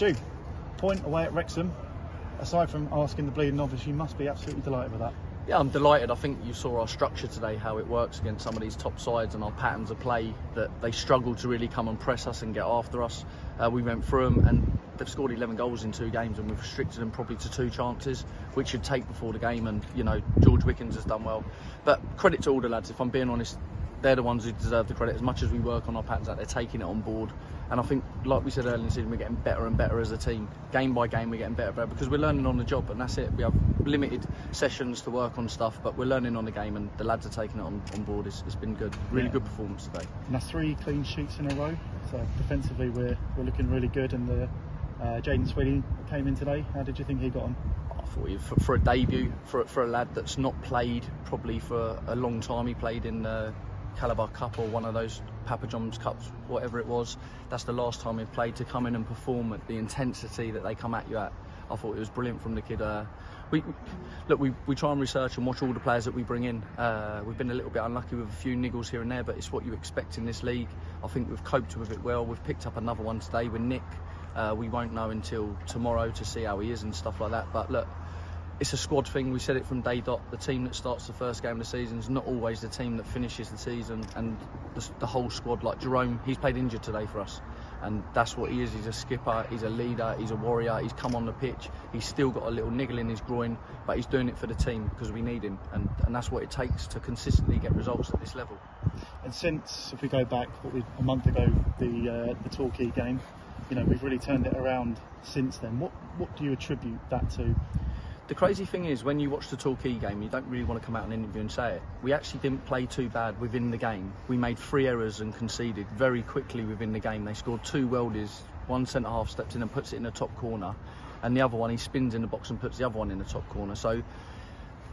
Stu, point away at Wrexham. Aside from asking the bleeding novice, you must be absolutely delighted with that. Yeah, I'm delighted. I think you saw our structure today, how it works against some of these top sides and our patterns of play that they struggle to really come and press us and get after us. Uh, we went through them and they've scored 11 goals in two games and we've restricted them probably to two chances, which you'd take before the game. And, you know, George Wickens has done well. But credit to all the lads, if I'm being honest, they're the ones who deserve the credit. As much as we work on our patterns out, they're taking it on board. And I think, like we said earlier in the season, we're getting better and better as a team. Game by game, we're getting better and better because we're learning on the job, and that's it. We have limited sessions to work on stuff, but we're learning on the game, and the lads are taking it on, on board. It's, it's been good. Really Yeah. good performance today. And that's three clean sheets in a row. So defensively, we're, we're looking really good. And the uh, Jaden Sweeney came in today. How did you think he got on? I thought he, for, for a debut, for, for a lad that's not played probably for a long time, he played in the Carabao Cup or one of those Papa John's Cups, whatever it was. That's the last time he played to come in and perform at the intensity that they come at you at. I thought it was brilliant from the kid. Uh, we look, we, we try and research and watch all the players that we bring in. Uh, we've been a little bit unlucky with a few niggles here and there, but it's what you expect in this league. I think we've coped with it well. We've picked up another one today with Nick. Uh, we won't know until tomorrow to see how he is and stuff like that. But look, it's a squad thing. We said it from day dot. The team that starts the first game of the season is not always the team that finishes the season, and the, the whole squad. Like Jerome, he's played injured today for us, and that's what he is. He's a skipper. He's a leader. He's a warrior. He's come on the pitch. He's still got a little niggle in his groin, but he's doing it for the team because we need him, and, and that's what it takes to consistently get results at this level. And since, if we go back, we a month ago, the uh, the Torquay game, you know, we've really turned it around since then. What what do you attribute that to? The crazy thing is, when you watch the Torquay game, you don't really want to come out and interview and say it. We actually didn't play too bad within the game. We made three errors and conceded very quickly within the game. They scored two weldies. One centre half steps in and puts it in the top corner, and the other one he spins in the box and puts the other one in the top corner. So,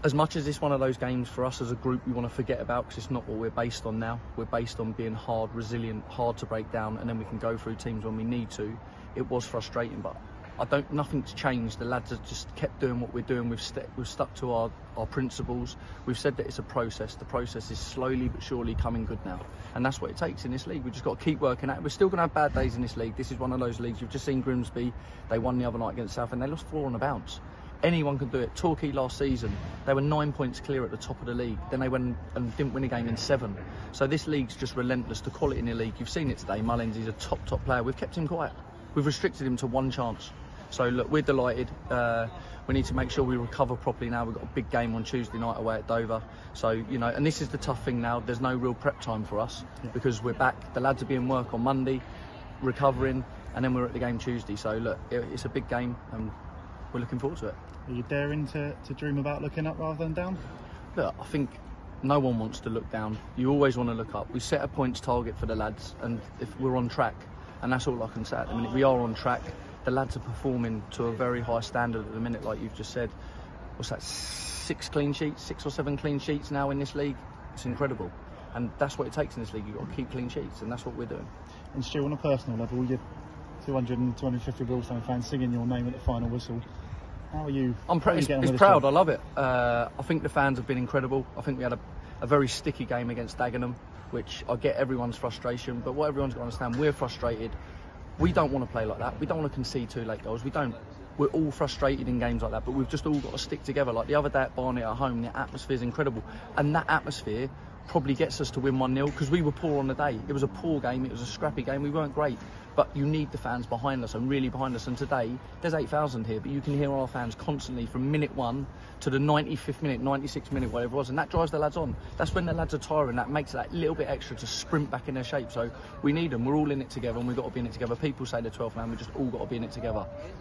as much as it's one of those games for us as a group we want to forget about because it's not what we're based on now. We're based on being hard, resilient, hard to break down, and then we can go through teams when we need to. It was frustrating, but I don't. Nothing's changed. The lads have just kept doing what we're doing. We've, st- we've stuck to our, our principles. We've said that it's a process. The process is slowly but surely coming good now, and that's what it takes in this league. We've just got to keep working at it. We're still going to have bad days in this league. This is one of those leagues. You've just seen Grimsby. They won the other night against South, and they lost four on a bounce. Anyone can do it. Torquay last season, they were nine points clear at the top of the league. Then they went and didn't win a game in seven. So this league's just relentless. The quality in the league, you've seen it today. Mullins, he's a top, top player. We've kept him quiet. We've restricted him to one chance. So look, we're delighted. Uh, we need to make sure we recover properly now. We've got a big game on Tuesday night away at Dover. So you know, and this is the tough thing now. There's no real prep time for us because we're back. The lads are being work on Monday, recovering, and then we're at the game Tuesday. So look, it, it's a big game, and we're looking forward to it. Are you daring to, to dream about looking up rather than down? Look, I think no one wants to look down. You always want to look up. We set a points target for the lads, and if we're on track, and that's all I can say at the minute. We are on track. The lads are performing to a very high standard at the minute, like you've just said. What's that? Six clean sheets, six or seven clean sheets now in this league. It's incredible, and that's what it takes in this league. You've got to keep clean sheets, and that's what we're doing. And Stu, on a personal level, you're 200 and 250 Wealdstone fans singing your name at the final whistle. How are you? I'm how pr- are you it's, it's proud. job? I love it. Uh, I think the fans have been incredible. I think we had a, a very sticky game against Dagenham, which I get everyone's frustration. But what everyone's got to understand, we're frustrated. We don't want to play like that. We don't want to concede two late goals. We don't. We're all frustrated in games like that, but we've just all got to stick together. Like the other day at Barnet at home, the atmosphere is incredible, and that atmosphere probably gets us to win 1 0 because we were poor on the day. It was a poor game, it was a scrappy game, we weren't great. But you need the fans behind us and really behind us. And today, there's 8,000 here, but you can hear our fans constantly from minute one to the 95th minute, 96th minute, whatever it was. And that drives the lads on. That's when the lads are tiring. That makes that little bit extra to sprint back in their shape. So we need them. We're all in it together and we've got to be in it together. People say the 12th man, we've just all got to be in it together.